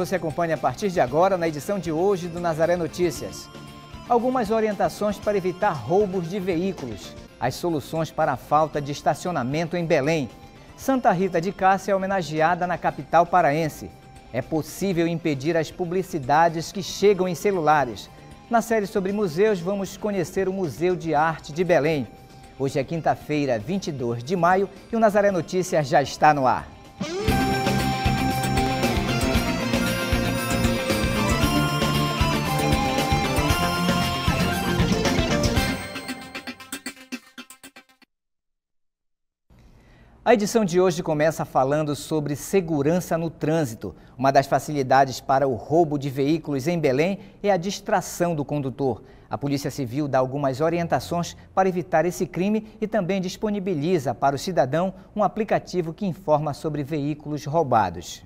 Você acompanha a partir de agora na edição de hoje do Nazaré Notícias. Algumas orientações para evitar roubos de veículos. As soluções para a falta de estacionamento em Belém. Santa Rita de Cássia é homenageada na capital paraense. É possível impedir as publicidades que chegam em celulares. Na série sobre museus, vamos conhecer o Museu de Arte de Belém. Hoje é quinta-feira, 22 de maio, e o Nazaré Notícias já está no ar. A edição de hoje começa falando sobre segurança no trânsito. Uma das facilidades para o roubo de veículos em Belém é a distração do condutor. A Polícia Civil dá algumas orientações para evitar esse crime e também disponibiliza para o cidadão um aplicativo que informa sobre veículos roubados.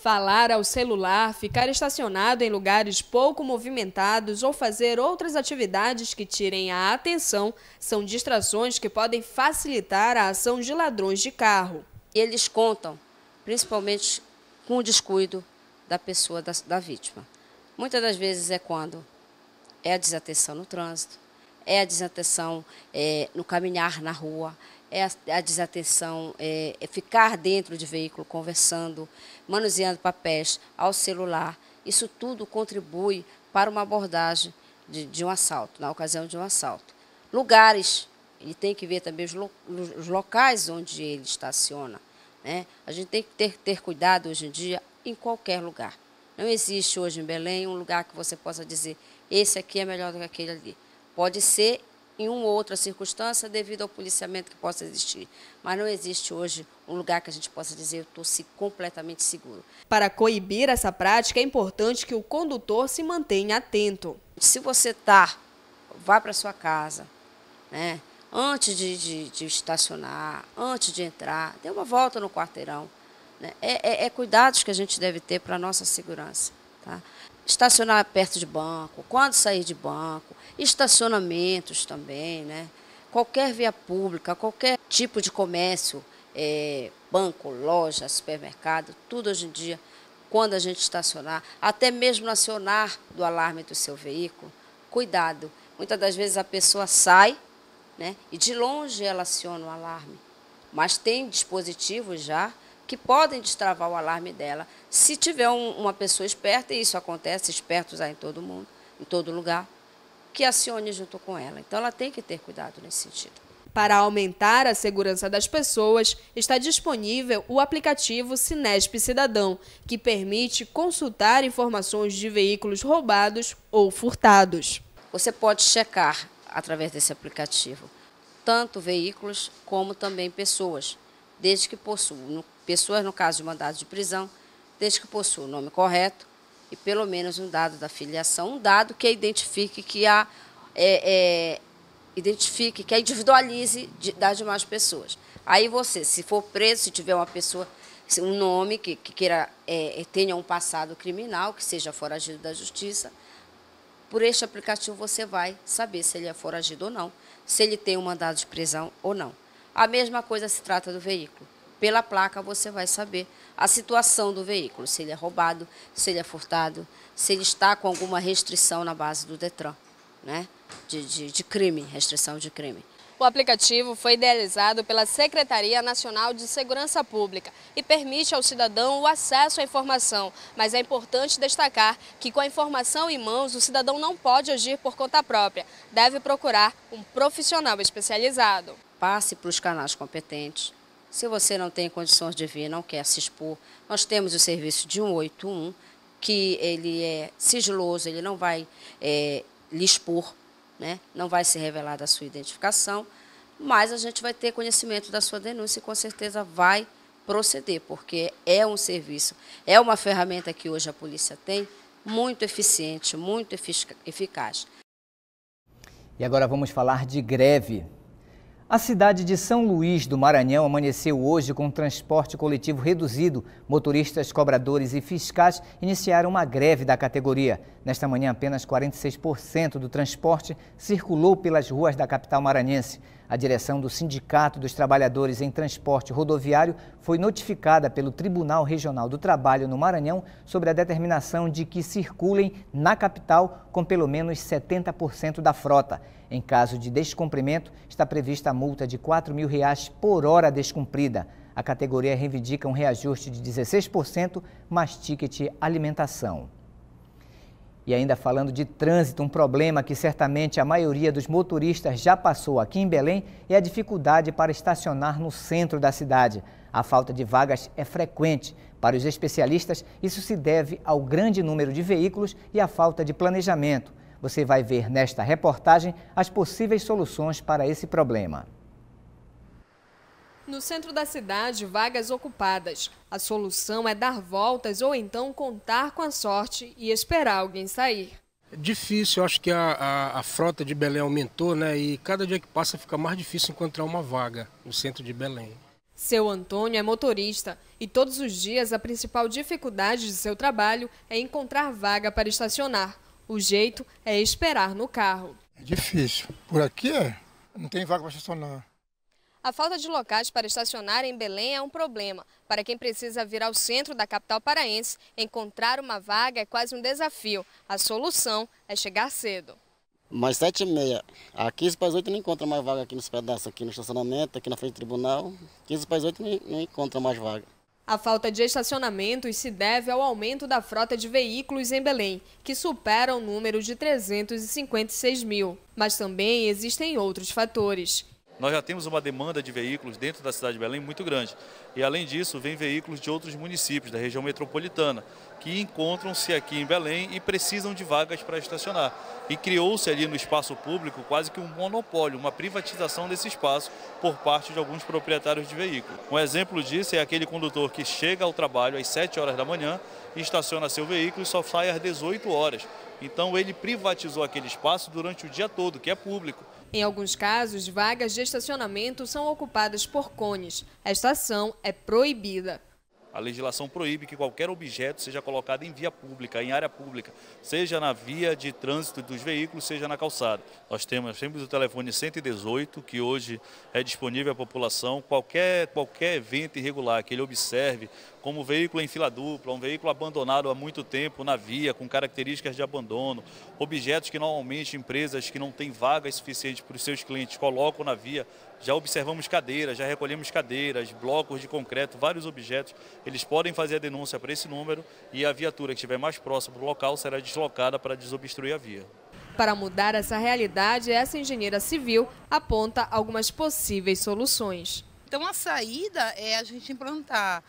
Falar ao celular, ficar estacionado em lugares pouco movimentados ou fazer outras atividades que tirem a atenção são distrações que podem facilitar a ação de ladrões de carro. Eles contam, principalmente com o descuido da pessoa, da, da vítima. Muitas das vezes é quando é a desatenção no trânsito, é a desatenção é, no caminhar na rua, é a, a desatenção, é, é, ficar dentro de veículo conversando, manuseando papéis ao celular. Isso tudo contribui para uma abordagem de, de um assalto, na ocasião de um assalto. Lugares, ele tem que ver também os, lo, os locais onde ele estaciona. Né? A gente tem que ter, ter cuidado hoje em dia em qualquer lugar. Não existe hoje em Belém um lugar que você possa dizer esse aqui é melhor do que aquele ali. Pode ser em uma ou outra circunstância devido ao policiamento que possa existir. Mas não existe hoje um lugar que a gente possa dizer eu estou -se completamente seguro. Para coibir essa prática, é importante que o condutor se mantenha atento. Se você está, vá para sua casa, né? antes de, de, de, estacionar, antes de entrar, dê uma volta no quarteirão. Né? É, é, é cuidados que a gente deve ter para a nossa segurança. Tá? Estacionar perto de banco, quando sair de banco, estacionamentos também, né? Qualquer via pública, qualquer tipo de comércio, é, banco, loja, supermercado, tudo hoje em dia, quando a gente estacionar, até mesmo acionar do alarme do seu veículo, cuidado. Muitas das vezes a pessoa sai né, e de longe ela aciona o alarme, mas tem dispositivos já que podem destravar o alarme dela. Se tiver um, uma pessoa esperta, e isso acontece, espertos há em todo mundo, em todo lugar, que acione junto com ela. Então ela tem que ter cuidado nesse sentido. Para aumentar a segurança das pessoas, está disponível o aplicativo Sinesp Cidadão, que permite consultar informações de veículos roubados ou furtados. Você pode checar através desse aplicativo tanto veículos como também pessoas, desde que possuam pessoas no caso de mandado de prisão, desde que possua o nome correto e pelo menos um dado da filiação, um dado que identifique que a é, é, identifique, que a individualize de, das demais pessoas. Aí você, se for preso, se tiver uma pessoa, um nome que, que queira é, tenha um passado criminal, que seja foragido da justiça, por este aplicativo você vai saber se ele é foragido ou não, se ele tem um mandado de prisão ou não. A mesma coisa se trata do veículo pela placa você vai saber a situação do veículo, se ele é roubado, se ele é furtado, se ele está com alguma restrição na base do Detran, né? de, de, de crime, restrição de crime. O aplicativo foi idealizado pela Secretaria Nacional de Segurança Pública e permite ao cidadão o acesso à informação, mas é importante destacar que com a informação em mãos, o cidadão não pode agir por conta própria, deve procurar um profissional especializado. Passe para os canais competentes, se você não tem condições de vir, não quer se expor, nós temos o serviço de 181, que ele é sigiloso, ele não vai é, lhe expor, né? não vai ser revelada a sua identificação, mas a gente vai ter conhecimento da sua denúncia e com certeza vai proceder, porque é um serviço, é uma ferramenta que hoje a polícia tem muito eficiente, muito eficaz. E agora vamos falar de greve. A cidade de São Luís do Maranhão amanheceu hoje com transporte coletivo reduzido. Motoristas, cobradores e fiscais iniciaram uma greve da categoria. Nesta manhã, apenas 46% do transporte circulou pelas ruas da capital maranhense. A direção do Sindicato dos Trabalhadores em Transporte Rodoviário foi notificada pelo Tribunal Regional do Trabalho no Maranhão sobre a determinação de que circulem na capital com pelo menos 70% da frota. Em caso de descumprimento, está prevista a multa de 4 mil reais por hora descumprida. A categoria reivindica um reajuste de 16% mais ticket alimentação. E ainda falando de trânsito, um problema que certamente a maioria dos motoristas já passou aqui em Belém é a dificuldade para estacionar no centro da cidade. A falta de vagas é frequente. Para os especialistas, isso se deve ao grande número de veículos e à falta de planejamento. Você vai ver nesta reportagem as possíveis soluções para esse problema. No centro da cidade, vagas ocupadas. A solução é dar voltas ou então contar com a sorte e esperar alguém sair. É difícil, eu acho que a, a, a, frota de Belém aumentou, né? E cada dia que passa fica mais difícil encontrar uma vaga no centro de Belém. Seu Antônio é motorista e todos os dias a principal dificuldade de seu trabalho é encontrar vaga para estacionar. O jeito é esperar no carro. É difícil. Por aqui é, não tem vaga para estacionar. A falta de locais para estacionar em Belém é um problema. Para quem precisa vir ao centro da capital paraense, encontrar uma vaga é quase um desafio. A solução é chegar cedo. Mais sete e meia. A 15 para as 8 não encontra mais vaga aqui nos pedaços, aqui no estacionamento, aqui na frente do tribunal. 15 para as 8 não, não encontra mais vaga. A falta de estacionamentos se deve ao aumento da frota de veículos em Belém, que supera o número de 356 mil. Mas também existem outros fatores. Nós já temos uma demanda de veículos dentro da cidade de Belém muito grande. E além disso, vem veículos de outros municípios da região metropolitana que encontram-se aqui em Belém e precisam de vagas para estacionar. E criou-se ali no espaço público quase que um monopólio, uma privatização desse espaço por parte de alguns proprietários de veículos. Um exemplo disso é aquele condutor que chega ao trabalho às 7 horas da manhã, estaciona seu veículo e só sai às 18 horas. Então ele privatizou aquele espaço durante o dia todo, que é público. Em alguns casos, vagas de estacionamento são ocupadas por cones. A estação é proibida. A legislação proíbe que qualquer objeto seja colocado em via pública, em área pública, seja na via de trânsito dos veículos, seja na calçada. Nós temos sempre o telefone 118, que hoje é disponível à população. Qualquer, qualquer evento irregular que ele observe, como veículo em fila dupla, um veículo abandonado há muito tempo na via, com características de abandono, objetos que normalmente empresas que não têm vagas suficientes para os seus clientes colocam na via, já observamos cadeiras, já recolhemos cadeiras, blocos de concreto, vários objetos. Eles podem fazer a denúncia para esse número e a viatura que estiver mais próxima do local será deslocada para desobstruir a via. Para mudar essa realidade, essa engenheira civil aponta algumas possíveis soluções. Então, a saída é a gente implantar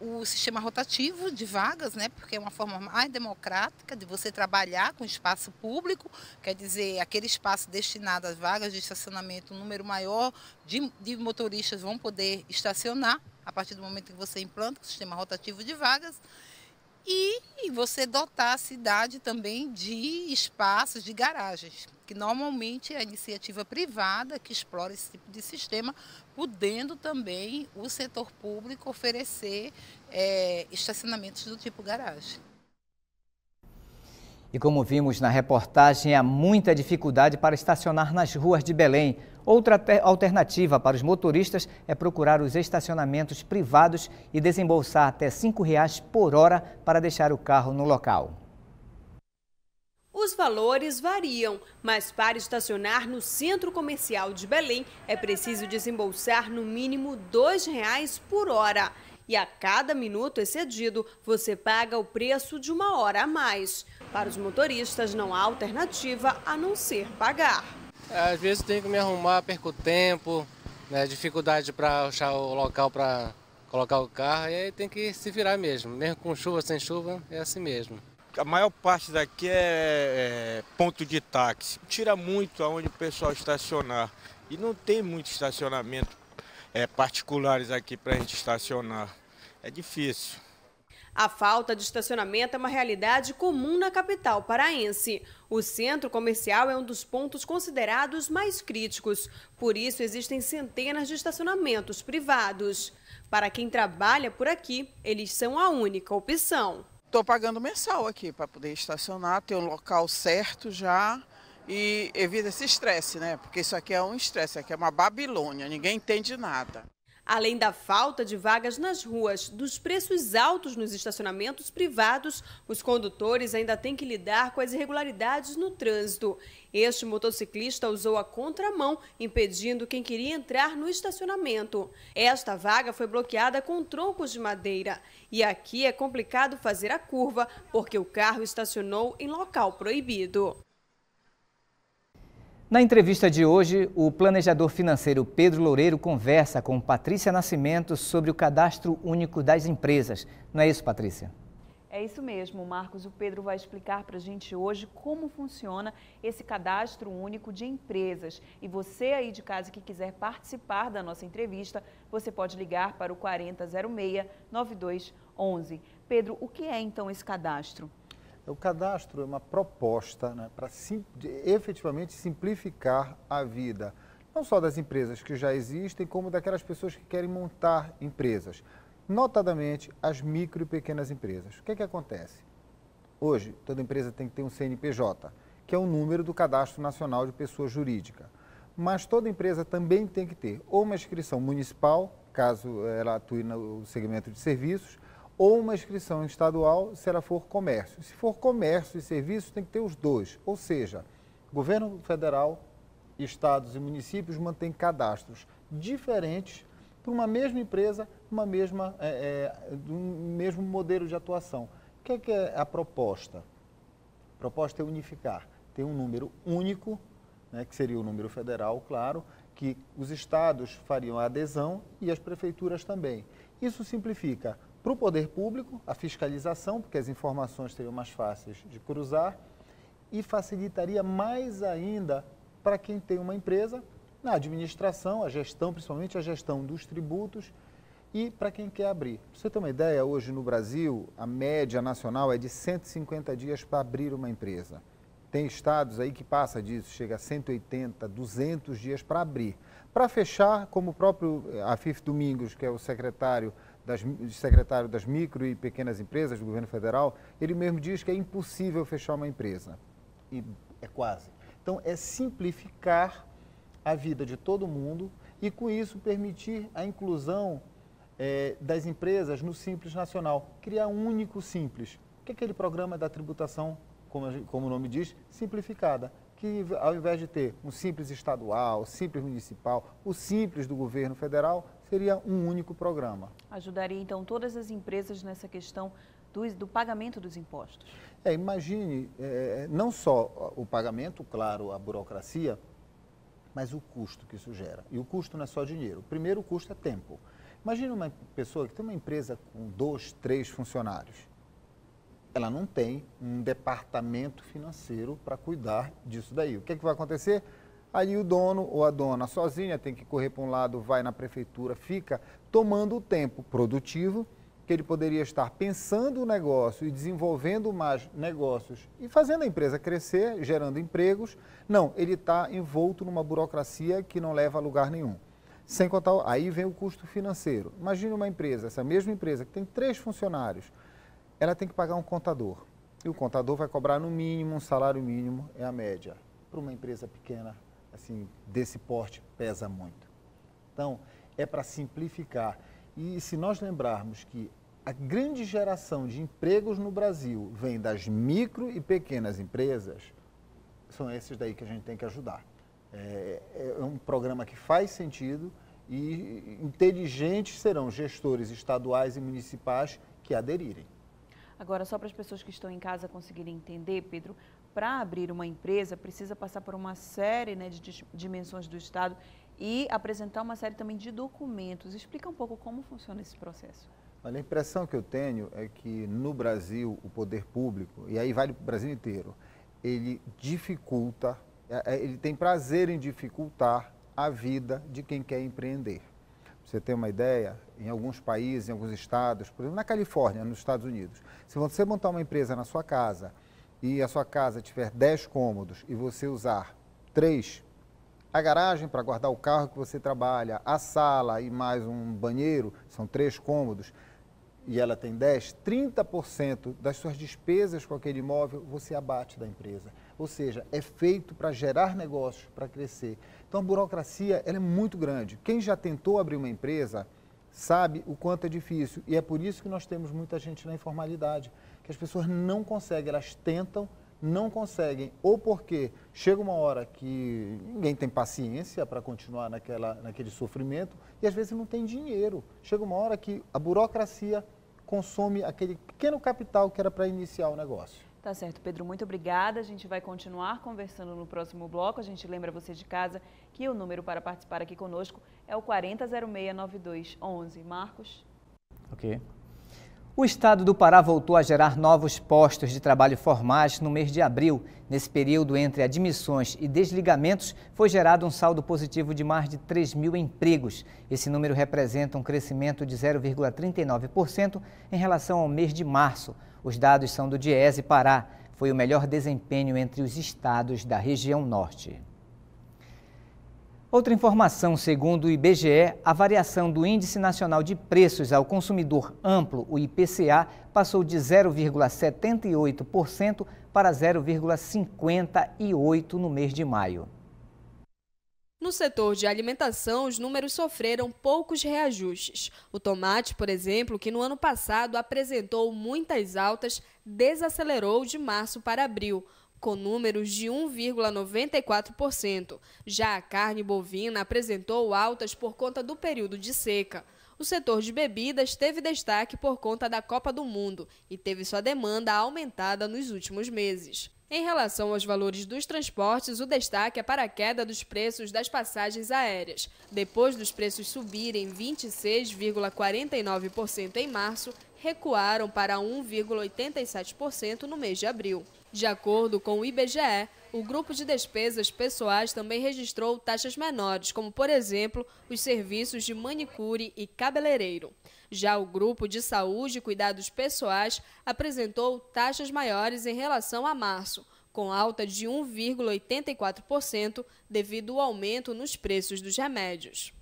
o sistema rotativo de vagas, né, porque é uma forma mais democrática de você trabalhar com espaço público, quer dizer, aquele espaço destinado às vagas de estacionamento, um número maior de, de motoristas vão poder estacionar a partir do momento que você implanta o sistema rotativo de vagas e, você dotar a cidade também de espaços, de garagens, que normalmente é a iniciativa privada que explora esse tipo de sistema, podendo também o setor público oferecer é, estacionamentos do tipo garagem. E como vimos na reportagem, há muita dificuldade para estacionar nas ruas de Belém. Outra alternativa para os motoristas é procurar os estacionamentos privados e desembolsar até R$ 5,00 por hora para deixar o carro no local. Os valores variam, mas para estacionar no centro comercial de Belém é preciso desembolsar no mínimo R$ 2,00 por hora. E a cada minuto excedido, você paga o preço de uma hora a mais. Para os motoristas, não há alternativa a não ser pagar. Às vezes tem que me arrumar, perco tempo, né, dificuldade para achar o local para colocar o carro, e aí tem que se virar mesmo. Mesmo com chuva, sem chuva, é assim mesmo. A maior parte daqui é, é ponto de táxi. Tira muito aonde o pessoal estacionar. E não tem muito estacionamento é, particulares aqui para a gente estacionar. É difícil. A falta de estacionamento é uma realidade comum na capital paraense. O centro comercial é um dos pontos considerados mais críticos. Por isso, existem centenas de estacionamentos privados. Para quem trabalha por aqui, eles são a única opção. Estou pagando mensal aqui para poder estacionar, ter um local certo já e evita esse estresse, né? Porque isso aqui é um estresse, aqui é uma Babilônia, ninguém entende nada. Além da falta de vagas nas ruas, dos preços altos nos estacionamentos privados, os condutores ainda têm que lidar com as irregularidades no trânsito. Este motociclista usou a contramão, impedindo quem queria entrar no estacionamento. Esta vaga foi bloqueada com troncos de madeira. E aqui é complicado fazer a curva, porque o carro estacionou em local proibido. Na entrevista de hoje, o planejador financeiro Pedro Loureiro conversa com Patrícia Nascimento sobre o cadastro único das empresas. Não é isso, Patrícia? É isso mesmo, Marcos. O Pedro vai explicar para a gente hoje como funciona esse cadastro único de empresas. E você aí de casa que quiser participar da nossa entrevista, você pode ligar para o 4006-9211. Pedro, o que é então esse cadastro? O cadastro é uma proposta né, para sim, efetivamente simplificar a vida, não só das empresas que já existem, como daquelas pessoas que querem montar empresas, notadamente as micro e pequenas empresas. O que, é que acontece? Hoje, toda empresa tem que ter um CNPJ, que é o número do Cadastro Nacional de Pessoa Jurídica. Mas toda empresa também tem que ter ou uma inscrição municipal, caso ela atue no segmento de serviços, ou uma inscrição estadual se ela for comércio. Se for comércio e serviços, tem que ter os dois. Ou seja, governo federal, estados e municípios mantêm cadastros diferentes para uma mesma empresa, uma mesma, é, é, um mesmo modelo de atuação. O que é, que é a proposta? A proposta é unificar, ter um número único, né, que seria o número federal, claro, que os estados fariam a adesão e as prefeituras também. Isso simplifica para o poder público, a fiscalização, porque as informações seriam mais fáceis de cruzar, e facilitaria mais ainda para quem tem uma empresa, na administração, a gestão, principalmente a gestão dos tributos, e para quem quer abrir. Para você ter uma ideia, hoje no Brasil, a média nacional é de 150 dias para abrir uma empresa. Tem estados aí que passa disso, chega a 180, 200 dias para abrir. Para fechar, como o próprio eh, Afif Domingos, que é o secretário das, secretário das micro e pequenas empresas do governo federal, ele mesmo diz que é impossível fechar uma empresa. E é quase. Então, é simplificar a vida de todo mundo e, com isso, permitir a inclusão é, das empresas no Simples Nacional. Criar um único Simples, que é aquele programa da tributação, como, como o nome diz, simplificada que ao invés de ter um simples estadual, simples municipal, o simples do governo federal, seria um único programa. Ajudaria então todas as empresas nessa questão do, do pagamento dos impostos? É, imagine é, não só o pagamento, claro, a burocracia, mas o custo que isso gera. E o custo não é só dinheiro. O primeiro custo é tempo. Imagine uma pessoa que tem uma empresa com dois, três funcionários. Ela não tem um departamento financeiro para cuidar disso daí. O que, é que vai acontecer? Aí o dono ou a dona sozinha tem que correr para um lado, vai na prefeitura, fica tomando o tempo produtivo que ele poderia estar pensando o negócio e desenvolvendo mais negócios e fazendo a empresa crescer, gerando empregos. Não, ele está envolto numa burocracia que não leva a lugar nenhum. Sem contar, aí vem o custo financeiro. Imagine uma empresa, essa mesma empresa que tem três funcionários, ela tem que pagar um contador. E o contador vai cobrar no mínimo um salário mínimo, é a média. Para uma empresa pequena, assim, desse porte pesa muito. Então, é para simplificar. E se nós lembrarmos que a grande geração de empregos no Brasil vem das micro e pequenas empresas, são esses daí que a gente tem que ajudar. É, é um programa que faz sentido e inteligentes serão gestores estaduais e municipais que aderirem. Agora, só para as pessoas que estão em casa conseguirem entender, Pedro, para abrir uma empresa, precisa passar por uma série né, de dimensões do Estado e apresentar uma série também de documentos. Explica um pouco como funciona esse processo. Olha, a impressão que eu tenho é que no Brasil o poder público, e aí vale para o Brasil inteiro, ele dificulta, é, é, ele tem prazer em dificultar a vida de quem quer empreender. Você ter uma ideia, em alguns países, em alguns estados, por exemplo, na Califórnia, nos Estados Unidos, se você montar uma empresa na sua casa e a sua casa tiver 10 cômodos e você usar 3, a garagem para guardar o carro que você trabalha, a sala e mais um banheiro, são três cômodos, e ela tem 10, 30% das suas despesas com aquele imóvel você abate da empresa. Ou seja, é feito para gerar negócios, para crescer. Então a burocracia ela é muito grande. Quem já tentou abrir uma empresa sabe o quanto é difícil e é por isso que nós temos muita gente na informalidade, que as pessoas não conseguem, elas tentam, não conseguem, ou porque chega uma hora que ninguém tem paciência para continuar naquela, naquele sofrimento e às vezes não tem dinheiro. Chega uma hora que a burocracia consome aquele pequeno capital que era para iniciar o negócio. Tá certo, Pedro, muito obrigada. A gente vai continuar conversando no próximo bloco. A gente lembra você de casa que o número para participar aqui conosco é o 40069211. Marcos? Ok. O estado do Pará voltou a gerar novos postos de trabalho formais no mês de abril. Nesse período, entre admissões e desligamentos, foi gerado um saldo positivo de mais de 3 mil empregos. Esse número representa um crescimento de 0,39% em relação ao mês de março. Os dados são do Diese Pará. Foi o melhor desempenho entre os estados da região norte. Outra informação, segundo o IBGE, a variação do Índice Nacional de Preços ao Consumidor Amplo, o IPCA, passou de 0,78% para 0,58% no mês de maio. No setor de alimentação, os números sofreram poucos reajustes. O tomate, por exemplo, que no ano passado apresentou muitas altas, desacelerou de março para abril, com números de 1,94%. Já a carne bovina apresentou altas por conta do período de seca. O setor de bebidas teve destaque por conta da Copa do Mundo e teve sua demanda aumentada nos últimos meses. Em relação aos valores dos transportes, o destaque é para a queda dos preços das passagens aéreas. Depois dos preços subirem 26,49% em março, recuaram para 1,87% no mês de abril. De acordo com o IBGE, o grupo de despesas pessoais também registrou taxas menores, como, por exemplo, os serviços de manicure e cabeleireiro. Já o grupo de saúde e cuidados pessoais apresentou taxas maiores em relação a março, com alta de 1,84% devido ao aumento nos preços dos remédios.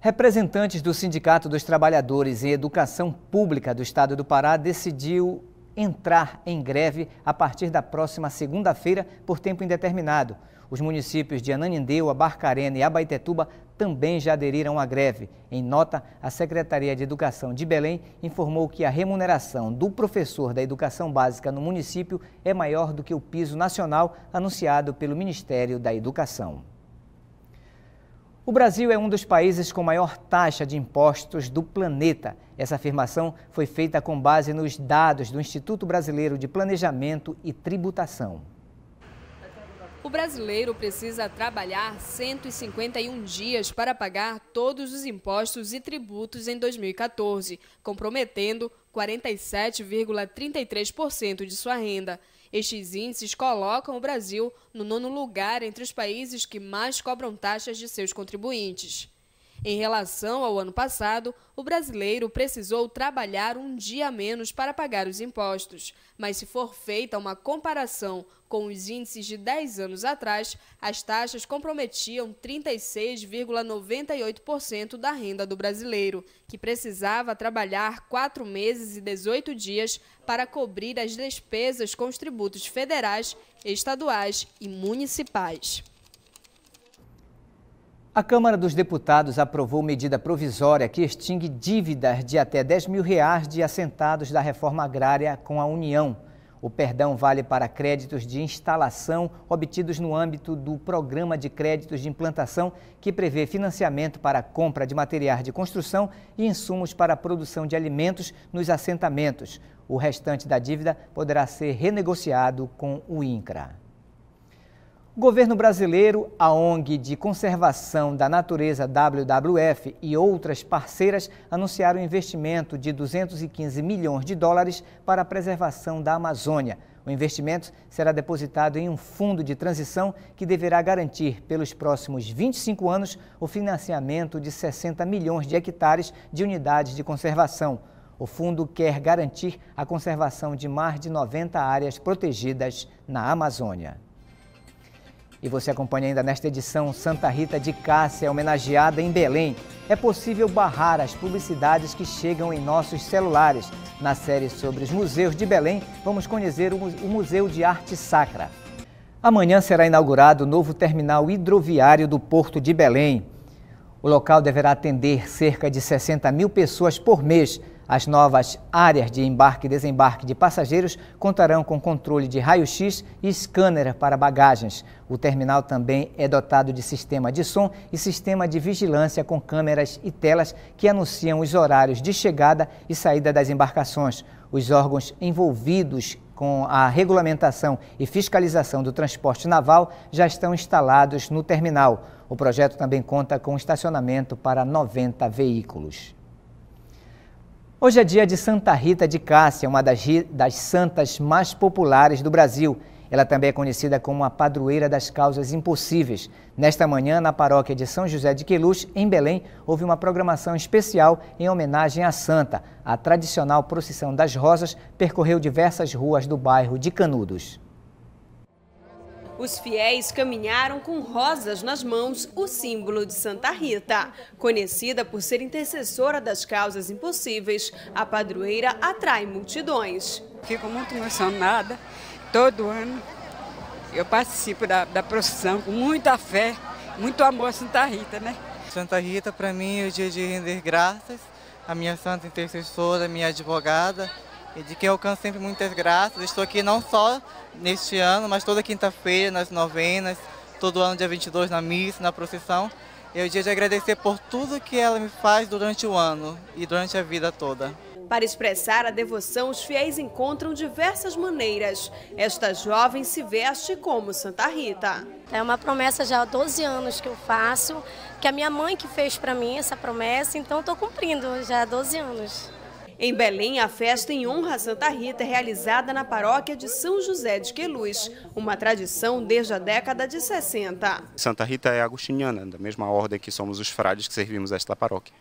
Representantes do Sindicato dos Trabalhadores em Educação Pública do Estado do Pará decidiu entrar em greve a partir da próxima segunda-feira por tempo indeterminado. Os municípios de Ananindeua, Barcarena e Abaitetuba também já aderiram à greve. Em nota, a Secretaria de Educação de Belém informou que a remuneração do professor da educação básica no município é maior do que o piso nacional anunciado pelo Ministério da Educação. O Brasil é um dos países com maior taxa de impostos do planeta. Essa afirmação foi feita com base nos dados do Instituto Brasileiro de Planejamento e Tributação. O brasileiro precisa trabalhar 151 dias para pagar todos os impostos e tributos em 2014, comprometendo 47,33% de sua renda. Estes índices colocam o Brasil no nono lugar entre os países que mais cobram taxas de seus contribuintes. Em relação ao ano passado, o brasileiro precisou trabalhar um dia menos para pagar os impostos. Mas, se for feita uma comparação com os índices de 10 anos atrás, as taxas comprometiam 36,98% da renda do brasileiro, que precisava trabalhar 4 meses e 18 dias para cobrir as despesas com os tributos federais, estaduais e municipais. A Câmara dos Deputados aprovou medida provisória que extingue dívidas de até 10 mil reais de assentados da reforma agrária com a União. O perdão vale para créditos de instalação obtidos no âmbito do Programa de Créditos de Implantação, que prevê financiamento para a compra de materiais de construção e insumos para a produção de alimentos nos assentamentos. O restante da dívida poderá ser renegociado com o INCRA. O governo brasileiro, a ONG de Conservação da Natureza WWF e outras parceiras anunciaram um investimento de 215 milhões de dólares para a preservação da Amazônia. O investimento será depositado em um fundo de transição que deverá garantir, pelos próximos 25 anos, o financiamento de 60 milhões de hectares de unidades de conservação. O fundo quer garantir a conservação de mais de 90 áreas protegidas na Amazônia. E você acompanha ainda nesta edição Santa Rita de Cássia, homenageada em Belém. É possível barrar as publicidades que chegam em nossos celulares. Na série sobre os museus de Belém, vamos conhecer o Museu de Arte Sacra. Amanhã será inaugurado o novo terminal hidroviário do Porto de Belém. O local deverá atender cerca de 60 mil pessoas por mês as novas áreas de embarque e desembarque de passageiros contarão com controle de raio-x e scanner para bagagens. O terminal também é dotado de sistema de som e sistema de vigilância com câmeras e telas que anunciam os horários de chegada e saída das embarcações. Os órgãos envolvidos com a regulamentação e fiscalização do transporte naval já estão instalados no terminal. O projeto também conta com estacionamento para 90 veículos. Hoje é dia de Santa Rita de Cássia, uma das, das santas mais populares do Brasil. Ela também é conhecida como a padroeira das causas impossíveis. Nesta manhã, na paróquia de São José de Queluz, em Belém, houve uma programação especial em homenagem à santa. A tradicional procissão das rosas percorreu diversas ruas do bairro de Canudos. Os fiéis caminharam com rosas nas mãos, o símbolo de Santa Rita. Conhecida por ser intercessora das causas impossíveis, a padroeira atrai multidões. Fico muito emocionada. Todo ano eu participo da, da procissão com muita fé, muito amor a Santa Rita, né? Santa Rita, para mim, é o dia de render graças à minha santa intercessora, minha advogada, e de quem eu alcanço sempre muitas graças. Estou aqui não só neste ano, mas toda quinta-feira nas novenas, todo ano dia 22 na missa, na procissão. É o dia de agradecer por tudo que ela me faz durante o ano e durante a vida toda. Para expressar a devoção, os fiéis encontram diversas maneiras. Esta jovem se veste como Santa Rita. É uma promessa já há 12 anos que eu faço, que a minha mãe que fez para mim essa promessa, então estou cumprindo já há 12 anos. Em Belém, a festa em honra a Santa Rita é realizada na paróquia de São José de Queluz, uma tradição desde a década de 60. Santa Rita é agostiniana, da mesma ordem que somos os frades que servimos esta paróquia.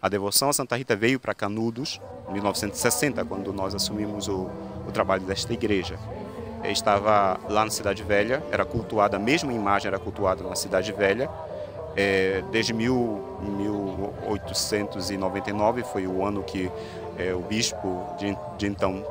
A devoção a Santa Rita veio para Canudos em 1960, quando nós assumimos o, o trabalho desta igreja. Eu estava lá na Cidade Velha, era cultuada, a mesma imagem era cultuada na Cidade Velha, é, desde mil, 1899 foi o ano que é, o bispo de, de então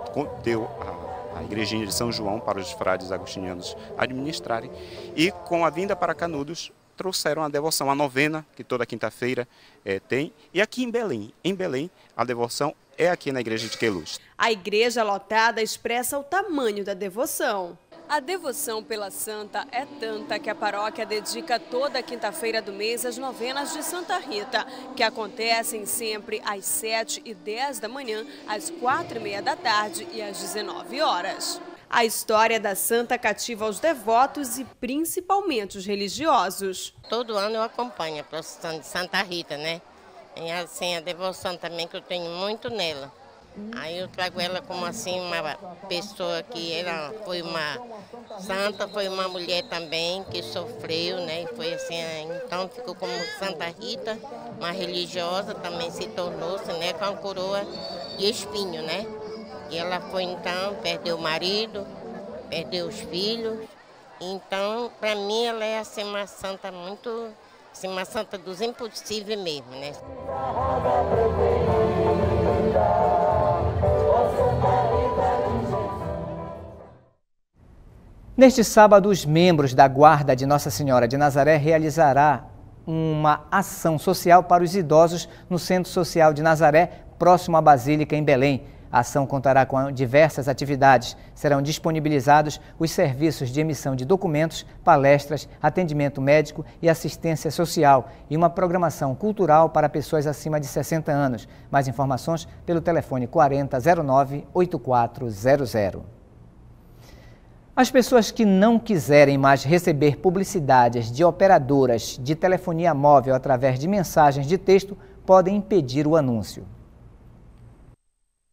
deu a, a igrejinha de São João para os frades agostinianos administrarem. E com a vinda para Canudos, trouxeram a devoção, a novena, que toda quinta-feira é, tem. E aqui em Belém, em Belém, a devoção é aqui na igreja de Queluz. A igreja lotada expressa o tamanho da devoção. A devoção pela santa é tanta que a paróquia dedica toda quinta-feira do mês às novenas de Santa Rita, que acontecem sempre às 7 e 10 da manhã, às 4 e meia da tarde e às 19 horas. A história da santa cativa os devotos e principalmente os religiosos. Todo ano eu acompanho a procissão de Santa Rita, né? E assim, a devoção também que eu tenho muito nela. Aí eu trago ela como assim uma pessoa que ela foi uma santa, foi uma mulher também que sofreu, né? E foi assim, então ficou como Santa Rita, uma religiosa, também se tornou-se, né, com a coroa de espinho, né? E ela foi então, perdeu o marido, perdeu os filhos. Então, para mim ela é assim uma santa muito, assim, uma santa dos impossíveis mesmo, né? Neste sábado, os membros da Guarda de Nossa Senhora de Nazaré realizará uma ação social para os idosos no Centro Social de Nazaré, próximo à Basílica, em Belém. A ação contará com diversas atividades. Serão disponibilizados os serviços de emissão de documentos, palestras, atendimento médico e assistência social e uma programação cultural para pessoas acima de 60 anos. Mais informações pelo telefone 4009 8400. As pessoas que não quiserem mais receber publicidades de operadoras de telefonia móvel através de mensagens de texto podem impedir o anúncio.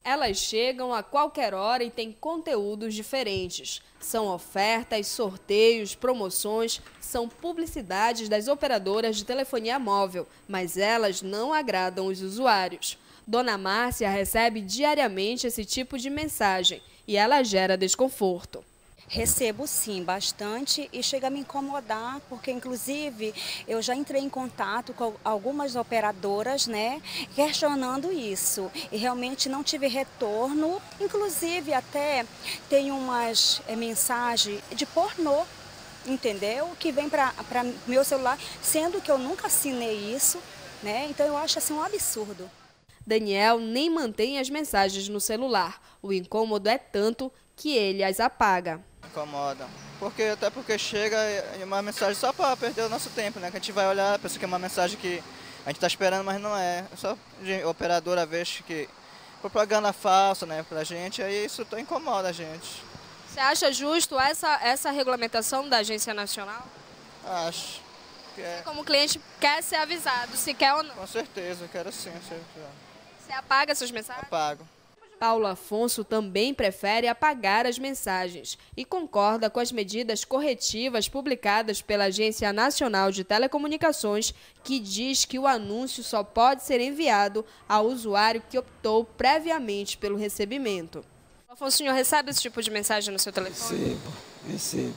Elas chegam a qualquer hora e têm conteúdos diferentes. São ofertas, sorteios, promoções, são publicidades das operadoras de telefonia móvel, mas elas não agradam os usuários. Dona Márcia recebe diariamente esse tipo de mensagem e ela gera desconforto. Recebo sim, bastante e chega a me incomodar, porque inclusive eu já entrei em contato com algumas operadoras, né, questionando isso. E realmente não tive retorno, inclusive até tem umas é, mensagens de pornô, entendeu? Que vem para meu celular, sendo que eu nunca assinei isso, né? Então eu acho assim um absurdo. Daniel nem mantém as mensagens no celular. O incômodo é tanto que ele as apaga incomoda. Porque, até porque chega uma mensagem só para perder o nosso tempo, né? Que a gente vai olhar, pensa que é uma mensagem que a gente está esperando, mas não é. É só a operadora ver que propaganda falsa, né, pra gente, aí isso incomoda a gente. Você acha justo essa, essa regulamentação da Agência Nacional? Acho. É. Você, como cliente, quer ser avisado, se quer ou não? Com certeza, quero sim. Você apaga suas mensagens? Apago. Paulo Afonso também prefere apagar as mensagens e concorda com as medidas corretivas publicadas pela Agência Nacional de Telecomunicações, que diz que o anúncio só pode ser enviado ao usuário que optou previamente pelo recebimento. Afonso, o senhor recebe esse tipo de mensagem no seu telefone? Recebo, recebo.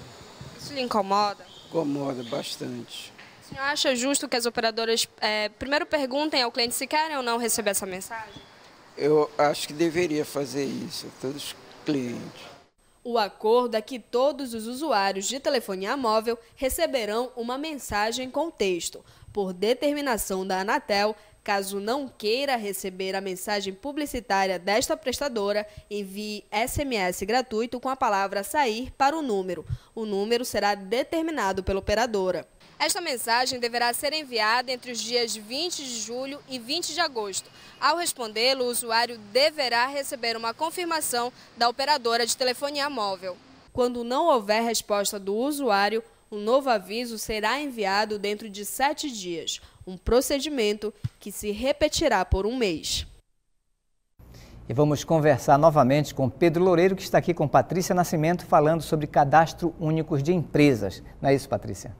Isso lhe incomoda? Incomoda bastante. O senhor acha justo que as operadoras é, primeiro perguntem ao cliente se querem ou não receber essa mensagem? Eu acho que deveria fazer isso, todos os clientes. O acordo é que todos os usuários de telefonia móvel receberão uma mensagem com texto. Por determinação da Anatel, caso não queira receber a mensagem publicitária desta prestadora, envie SMS gratuito com a palavra sair para o número. O número será determinado pela operadora. Esta mensagem deverá ser enviada entre os dias 20 de julho e 20 de agosto. Ao respondê-lo, o usuário deverá receber uma confirmação da operadora de telefonia móvel. Quando não houver resposta do usuário, um novo aviso será enviado dentro de sete dias, um procedimento que se repetirá por um mês. E vamos conversar novamente com Pedro Loureiro, que está aqui com Patrícia Nascimento, falando sobre cadastro únicos de empresas. Não é isso, Patrícia?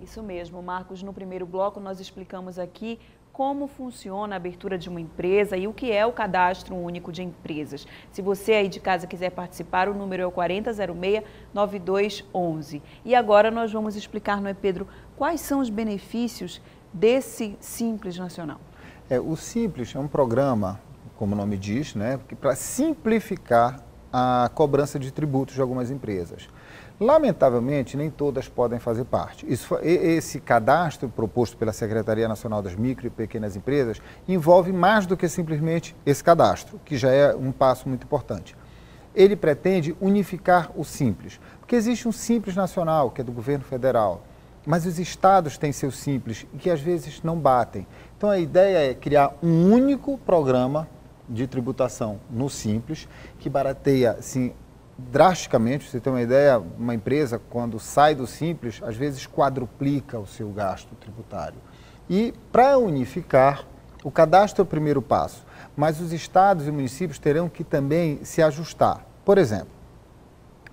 Isso mesmo, Marcos. No primeiro bloco, nós explicamos aqui como funciona a abertura de uma empresa e o que é o cadastro único de empresas. Se você aí de casa quiser participar, o número é o 4006-9211. E agora nós vamos explicar, não é, Pedro, quais são os benefícios desse Simples Nacional. É, o Simples é um programa, como o nome diz, né, para simplificar a cobrança de tributos de algumas empresas. Lamentavelmente, nem todas podem fazer parte. Isso, esse cadastro proposto pela Secretaria Nacional das Micro e Pequenas Empresas envolve mais do que simplesmente esse cadastro, que já é um passo muito importante. Ele pretende unificar o Simples, porque existe um Simples nacional, que é do governo federal, mas os estados têm seus Simples que às vezes não batem. Então a ideia é criar um único programa de tributação no Simples, que barateia assim, drasticamente. Você tem uma ideia, uma empresa, quando sai do simples, às vezes quadruplica o seu gasto tributário. E para unificar, o cadastro é o primeiro passo, mas os estados e municípios terão que também se ajustar. Por exemplo,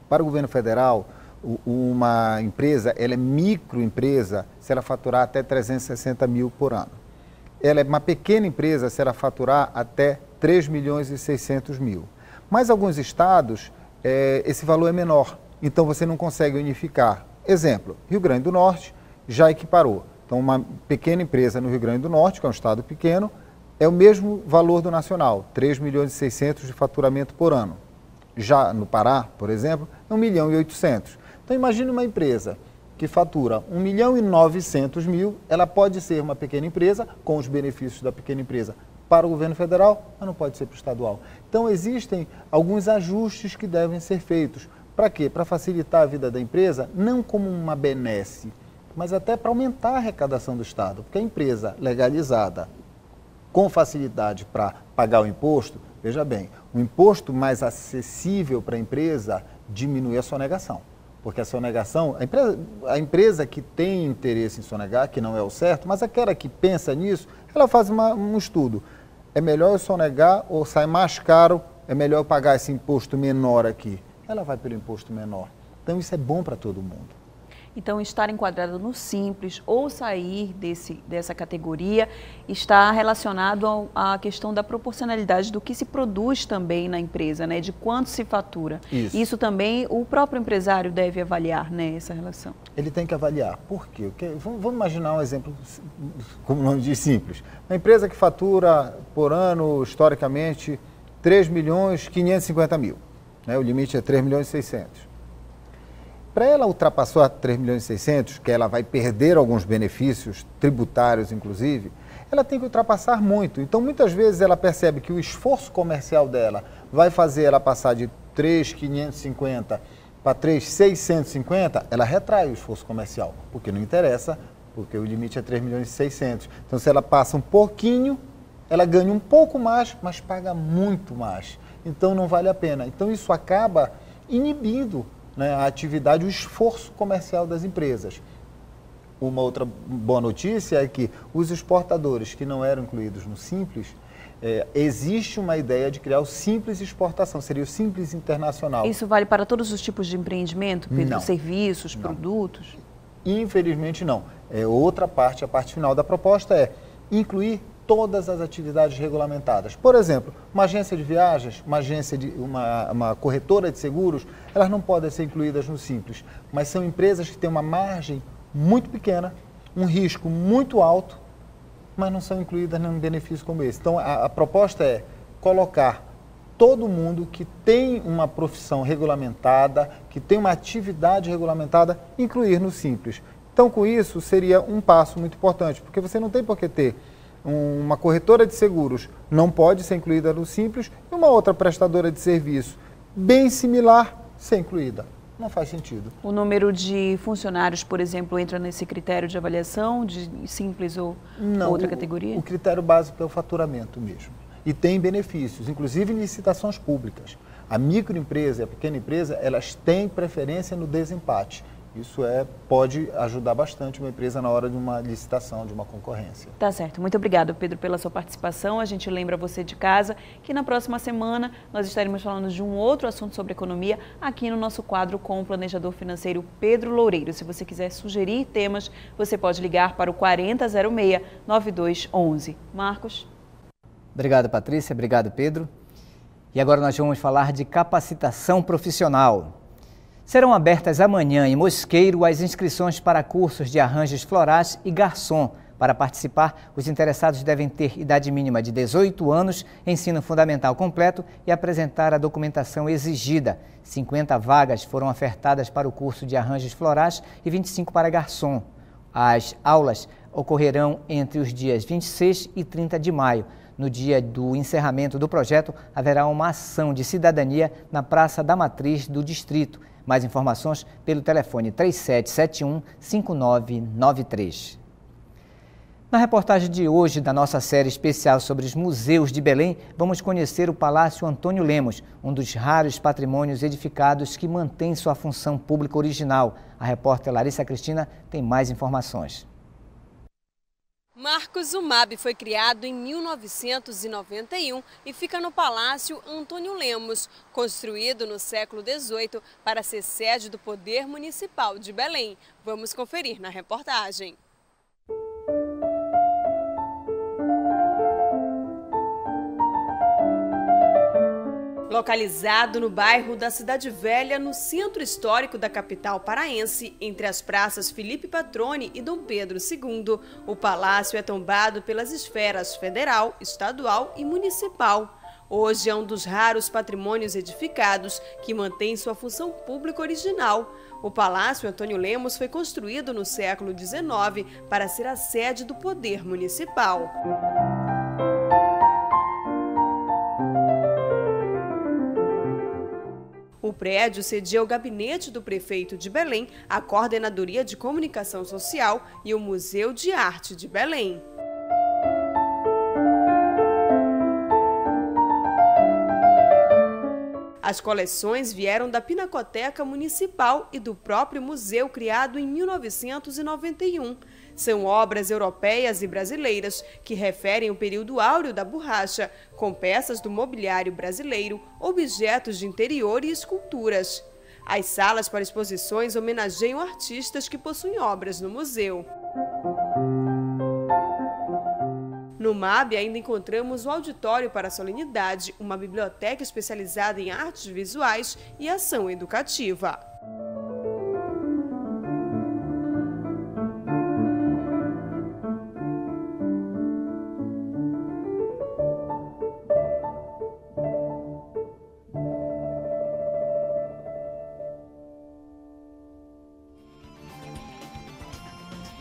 para o governo federal, uma empresa, ela é microempresa se ela faturar até 360 mil por ano. Ela é uma pequena empresa se ela faturar até 3 milhões e 600 mil. Mas alguns estados é, esse valor é menor. Então você não consegue unificar. Exemplo, Rio Grande do Norte já equiparou. Então uma pequena empresa no Rio Grande do Norte, que é um estado pequeno, é o mesmo valor do nacional, 3 milhões e 600 de faturamento por ano. Já no Pará, por exemplo, é 1 milhão e 800. Então imagine uma empresa que fatura 1 milhão e 900 mil, ela pode ser uma pequena empresa com os benefícios da pequena empresa, para o governo federal, mas não pode ser para o estadual. Então, existem alguns ajustes que devem ser feitos. Para quê? Para facilitar a vida da empresa, não como uma benesse, mas até para aumentar a arrecadação do Estado. Porque a empresa legalizada, com facilidade para pagar o imposto, veja bem, o imposto mais acessível para a empresa diminui a sonegação. Porque a sonegação, a empresa, a empresa que tem interesse em sonegar, que não é o certo, mas aquela que pensa nisso, ela faz uma, um estudo é melhor eu sonegar ou sai mais caro, é melhor eu pagar esse imposto menor aqui. Ela vai pelo imposto menor. Então isso é bom para todo mundo. Então, estar enquadrado no simples ou sair desse, dessa categoria está relacionado ao, à questão da proporcionalidade do que se produz também na empresa, né? De quanto se fatura. Isso, Isso também o próprio empresário deve avaliar, né? Essa relação. Ele tem que avaliar. Por quê? Vamos, vamos imaginar um exemplo, como o nome diz, simples. Uma empresa que fatura por ano, historicamente, 3 milhões 550 mil. Né? O limite é 3 milhões e 600. Para ela ultrapassar 3 milhões e 600, que ela vai perder alguns benefícios tributários, inclusive, ela tem que ultrapassar muito. Então, muitas vezes ela percebe que o esforço comercial dela vai fazer ela passar de 3,550 para 3,650, ela retrai o esforço comercial, porque não interessa, porque o limite é 3 milhões e 600. Então, se ela passa um pouquinho, ela ganha um pouco mais, mas paga muito mais. Então, não vale a pena. Então, isso acaba inibindo né, a atividade, o esforço comercial das empresas. Uma outra boa notícia é que os exportadores que não eram incluídos no Simples, é, existe uma ideia de criar o Simples Exportação, seria o Simples Internacional. Isso vale para todos os tipos de empreendimento, Pedro? Serviços, não. produtos? Infelizmente não. É outra parte, a parte final da proposta é incluir todas as atividades regulamentadas. Por exemplo, uma agência de viagens, uma agência de uma, uma corretora de seguros, elas não podem ser incluídas no simples, mas são empresas que têm uma margem muito pequena, um risco muito alto, mas não são incluídas num benefício como esse. Então a, a proposta é colocar todo mundo que tem uma profissão regulamentada, que tem uma atividade regulamentada, incluir no simples. Então, com isso, seria um passo muito importante, porque você não tem por que ter uma corretora de seguros não pode ser incluída no Simples e uma outra prestadora de serviço bem similar ser incluída. Não faz sentido. O número de funcionários, por exemplo, entra nesse critério de avaliação de simples ou não, outra categoria? O, o critério básico é o faturamento mesmo. E tem benefícios, inclusive em licitações públicas. A microempresa e a pequena empresa, elas têm preferência no desempate. Isso é, pode ajudar bastante uma empresa na hora de uma licitação, de uma concorrência. Tá certo. Muito obrigado, Pedro, pela sua participação. A gente lembra você de casa que na próxima semana nós estaremos falando de um outro assunto sobre economia aqui no nosso quadro com o planejador financeiro Pedro Loureiro. Se você quiser sugerir temas, você pode ligar para o 4006-9211. Marcos. Obrigado, Patrícia. Obrigado, Pedro. E agora nós vamos falar de capacitação profissional. Serão abertas amanhã em Mosqueiro as inscrições para cursos de arranjos florais e garçom. Para participar, os interessados devem ter idade mínima de 18 anos, ensino fundamental completo e apresentar a documentação exigida. 50 vagas foram ofertadas para o curso de arranjos florais e 25 para garçom. As aulas ocorrerão entre os dias 26 e 30 de maio. No dia do encerramento do projeto, haverá uma ação de cidadania na Praça da Matriz do Distrito. Mais informações pelo telefone 3771 5993. Na reportagem de hoje da nossa série especial sobre os museus de Belém, vamos conhecer o Palácio Antônio Lemos, um dos raros patrimônios edificados que mantém sua função pública original. A repórter Larissa Cristina tem mais informações. Marcos Umab foi criado em 1991 e fica no Palácio Antônio Lemos, construído no século XVIII para ser sede do Poder Municipal de Belém. Vamos conferir na reportagem. Localizado no bairro da Cidade Velha, no centro histórico da capital paraense, entre as praças Felipe Patrone e Dom Pedro II, o palácio é tombado pelas esferas federal, estadual e municipal. Hoje é um dos raros patrimônios edificados que mantém sua função pública original. O Palácio Antônio Lemos foi construído no século XIX para ser a sede do poder municipal. O prédio cedia o gabinete do prefeito de Belém, a Coordenadoria de Comunicação Social e o Museu de Arte de Belém. As coleções vieram da Pinacoteca Municipal e do próprio museu criado em 1991. São obras europeias e brasileiras que referem o período áureo da borracha, com peças do mobiliário brasileiro, objetos de interior e esculturas. As salas para exposições homenageiam artistas que possuem obras no museu. No MAB ainda encontramos o Auditório para a Solenidade, uma biblioteca especializada em artes visuais e ação educativa.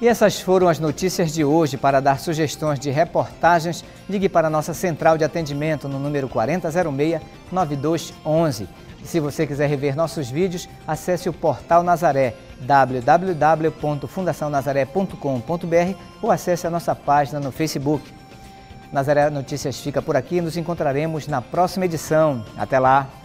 E essas foram as notícias de hoje. Para dar sugestões de reportagens, ligue para a nossa central de atendimento no número 4006-9211. E se você quiser rever nossos vídeos, acesse o portal Nazaré, www.fundacionazaré.com.br ou acesse a nossa página no Facebook. Nazaré Notícias fica por aqui e nos encontraremos na próxima edição. Até lá!